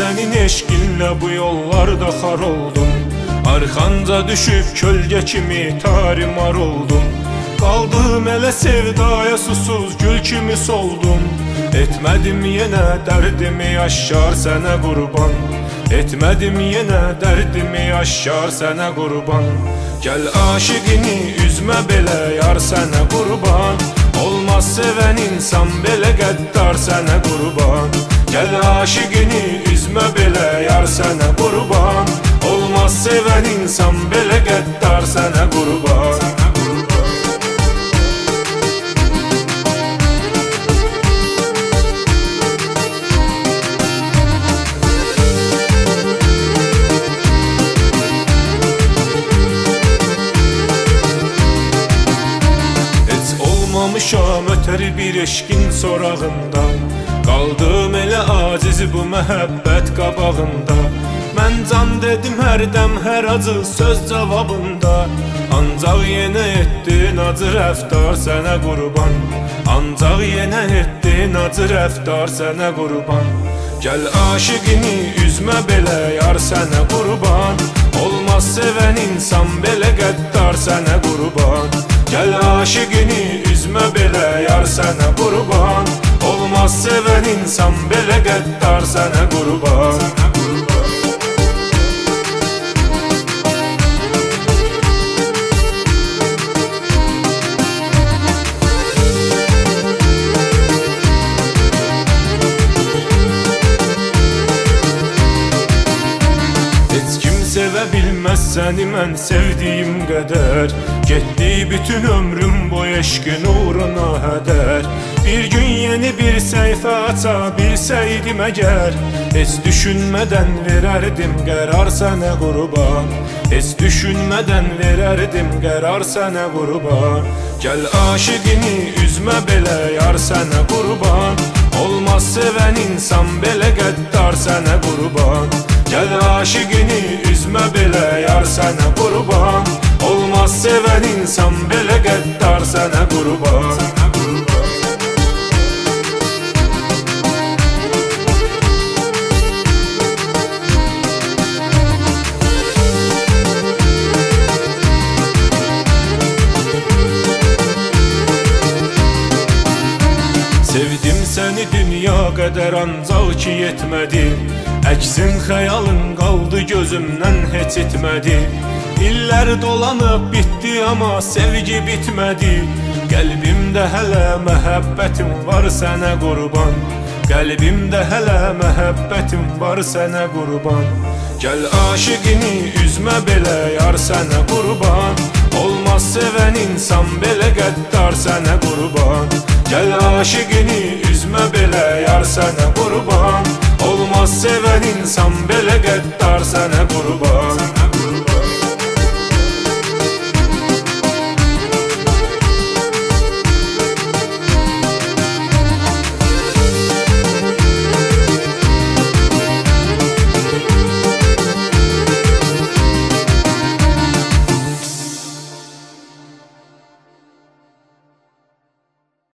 sənin eşqinlə bu yollarda xar oldum. Arxanca düşüb kölgə kimi tarimar oldum. Qaldım elə sevdaya susuz gül kimi soldum. Etmədim yenə dərdimi aşkar sənə qurban Etmədim yenə dərdimi aşkar sənə qurban Gəl aşiqini üzmə belə yar sənə qurban Olmaz sevən insan belə qəddar sənə qurban Gəl aşiqini üzmə belə yar sənə qurban Olmaz sevən insan belə qəddar sənə qurban Olmamışam ötəri bir eşqin sorağında Qaldım elə aciz bu məhəbbət qabağında Mən can dedim hərdəm hər acı söz cavabında Ancaq yenə etdin acı rəftar sənə qurban Ancaq yenə etdin acı rəftar sənə qurban Gəl aşiqini üzmə belə yar sənə qurban Olmaz sevən insan belə qəddar sənə qurban Gəl aşiqini üzmə belə yar sənə qurban Olmaz sevən insan belə qəddar sənə qurban sevə bilməz səni mən sevdiyim qədər Getdi bütün ömrüm bu eşqin uğruna hədər Bir gün yeni bir səhifə aça bilsəydim əgər Heç düşünmədən verərdim qərar sənə qurban Heç düşünmədən verərdim qərar sənə qurban Gəl aşiqini üzmə belə yar sənə qurban Olmaz sevən insan belə qəddar sənə qurban Gəl aşiqini üzmə belə yar sənə qurban Olmaz sevən insan belə qəddar sənə qurban Sevdim səni dünya qədər ancaq ki yetmədi. Əksin xəyalın qaldı gözümdən heç etmədi İllər dolanıb bitdi amma sevgi bitmədi. Qəlbimdə hələ məhəbbətim var sənə qurban. Qəlbimdə hələ məhəbbətim var sənə qurban. Gəl aşiqini üzmə belə yar sənə qurban. Olmaz sevən insan belə qəddar sənə qurban. Gəl aşiqini aşiqini üzmə belə yar sənə qurban Olmaz sevən insan belə qəddar sənə qurban